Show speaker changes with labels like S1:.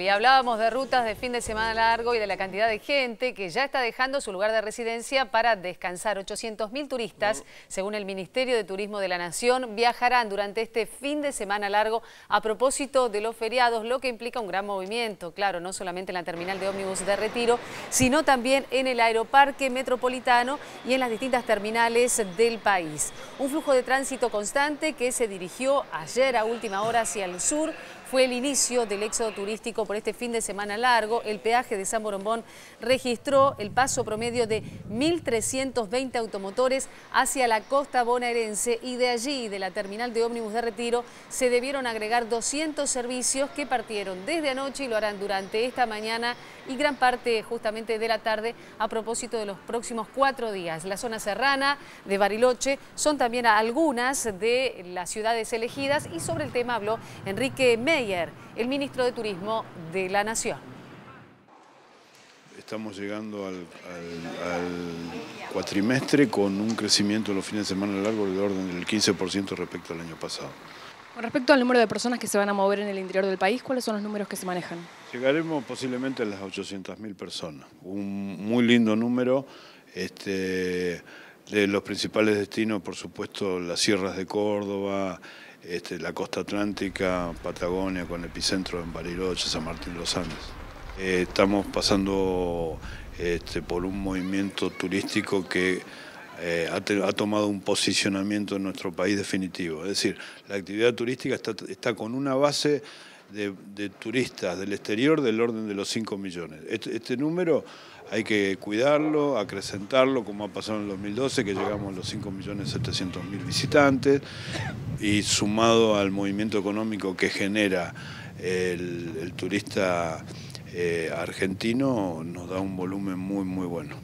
S1: Y hablábamos de rutas de fin de semana largo y de la cantidad de gente que ya está dejando su lugar de residencia para descansar. 800.000 turistas, según el Ministerio de Turismo de la Nación, viajarán durante este fin de semana largo a propósito de los feriados, lo que implica un gran movimiento, claro, no solamente en la terminal de ómnibus de Retiro, sino también en el aeroparque metropolitano y en las distintas terminales del país. Un flujo de tránsito constante que se dirigió ayer a última hora hacia el sur, fue el inicio del éxodo turístico por este fin de semana largo. El peaje de San Borombón registró el paso promedio de 1.320 automotores hacia la costa bonaerense y de allí, de la terminal de ómnibus de Retiro, se debieron agregar 200 servicios que partieron desde anoche y lo harán durante esta mañana y gran parte justamente de la tarde a propósito de los próximos cuatro días. La zona serrana de Bariloche son también algunas de las ciudades elegidas y sobre el tema habló Enrique Méndez el ministro de Turismo de la Nación.
S2: Estamos llegando al, cuatrimestre con un crecimiento en los fines de semana largo del orden del 15% respecto al año pasado.
S3: Con respecto al número de personas que se van a mover en el interior del país, ¿cuáles son los números que se manejan?
S2: Llegaremos posiblemente a las 800.000 personas. Un muy lindo número. Este, de los principales destinos, por supuesto, las sierras de Córdoba, este, la costa atlántica, Patagonia, con epicentro en Bariloche, San Martín de los Andes. Eh, estamos pasando este, por un movimiento turístico que eh, ha, tomado un posicionamiento en nuestro país definitivo. Es decir, la actividad turística está, con una base de, turistas del exterior del orden de los 5 millones. Este, número hay que cuidarlo, acrecentarlo, como ha pasado en el 2012, que llegamos a los 5.700.000 visitantes, y sumado al movimiento económico que genera el, turista eh, argentino, nos da un volumen muy, muy bueno.